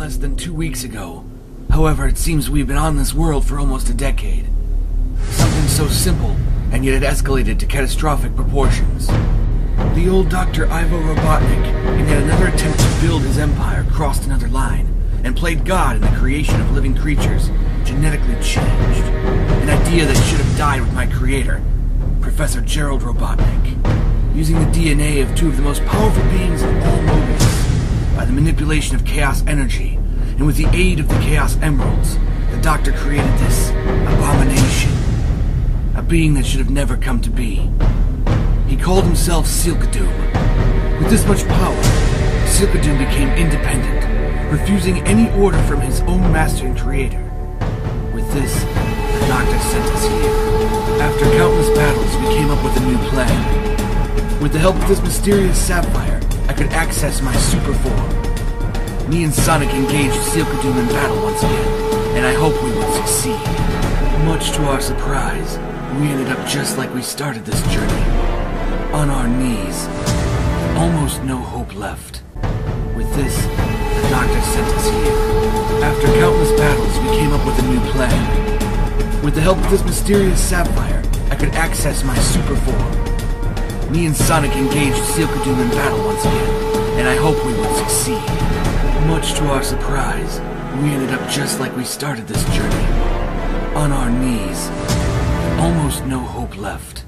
less than two weeks ago. However, it seems we've been on this world for almost a decade. Something so simple, and yet it escalated to catastrophic proportions. The old Dr. Ivo Robotnik, in yet another attempt to build his empire, crossed another line and played God in the creation of living creatures, genetically changed. An idea that should have died with my creator, Professor Gerald Robotnik, using the DNA of two of the most powerful beings in all Mobius, by the manipulation of chaos energy, and with the aid of the Chaos Emeralds, the Doctor created this abomination. A being that should have never come to be. He called himself Seelkadoom. With this much power, Seelkadoom became independent, refusing any order from his own master and creator. With this, the Doctor sent us here. After countless battles, we came up with a new plan. With the help of this mysterious sapphire, could access my super form. Me and Sonic engaged Seelkadoom in battle once again, and I hope we will succeed. Much to our surprise, we ended up just like we started this journey. On our knees. Almost no hope left. With this, the doctor sent us here. After countless battles, we came up with a new plan. With the help of this mysterious sapphire, I could access my super form. Me and Sonic engaged Seelkadoom in battle once again, and I hope we will succeed. Much to our surprise, we ended up just like we started this journey. On our knees. Almost no hope left.